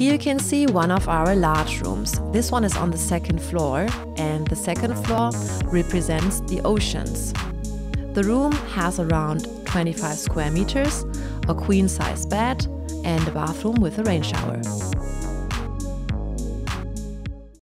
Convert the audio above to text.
Here you can see one of our large rooms. This one is on the second floor, and the second floor represents the oceans. The room has around 25 square meters, a queen size bed, and a bathroom with a rain shower.